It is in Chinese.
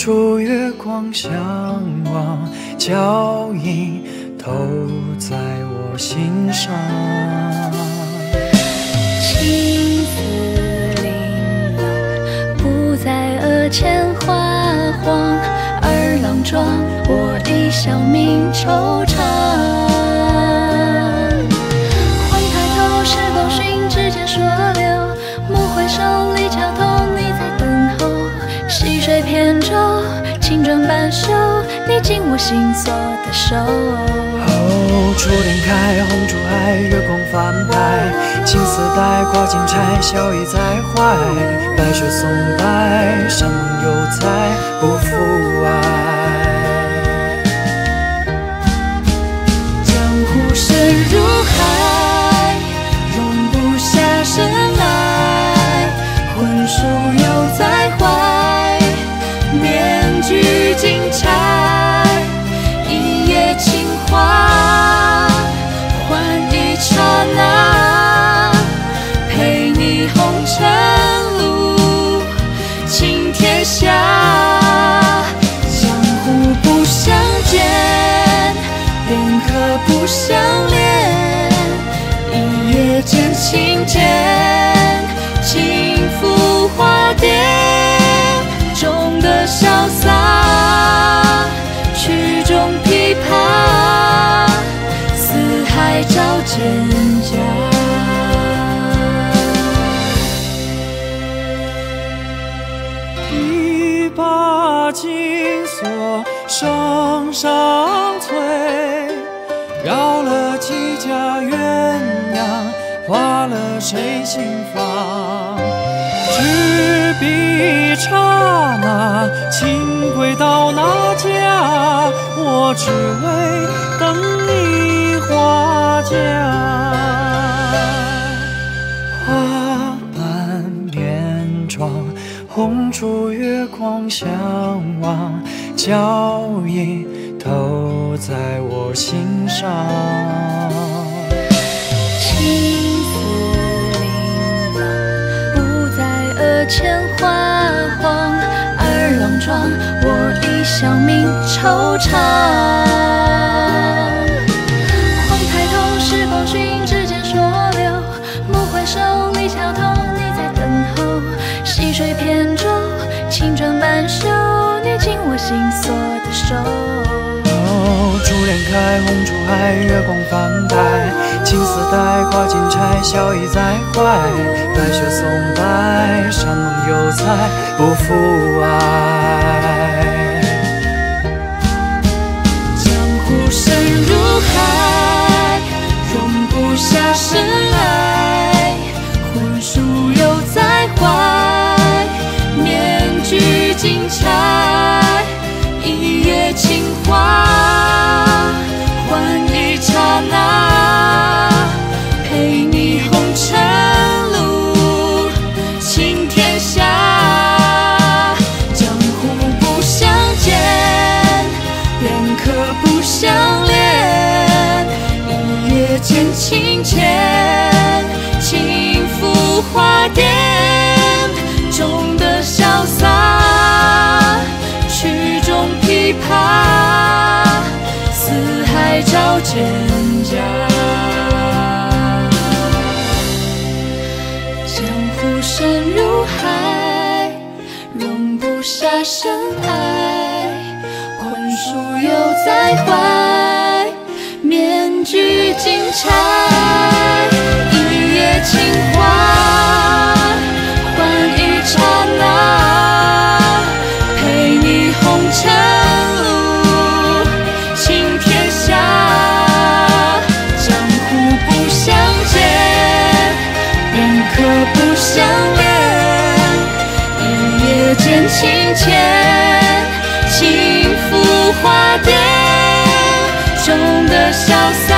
处月光相望，脚印投在我心上。青丝玲珑，不再额前花黄。二郎妆，我一笑泯惆怅。你紧握心锁的手。哦，初恋开，红烛爱，月光泛白，青丝带，挂金钗，笑意在怀。白雪松柏，山盟犹在，不负爱。下。江湖不相见。便可不相恋，一夜间情渐，轻抚花蝶，中的潇洒，曲中琵琶，四海照见把金锁声声催，绕了几家鸳鸯，花了谁心房？执笔刹那，情归到哪家？我只为等你花嫁。月光相望，脚印投在我心上。青丝琳琅，不再额前花黄。二郎妆，我一笑泯惆怅。紧我心锁的手。哦，珠帘开，红烛还，月光泛白，青丝带，挂金钗，笑意在怀。白雪松柏，山盟犹在，不负爱。一夜间情渐，轻抚花蝶，中的潇洒，曲中琵琶，四海照蒹葭。江湖深如海，容不下深爱。魂属犹在怀，具金钗，一夜情话，换一刹那，陪你红尘路，倾天下。江湖不相见，便可不相恋，一夜间情渐。轻拂花蝶，中的潇洒，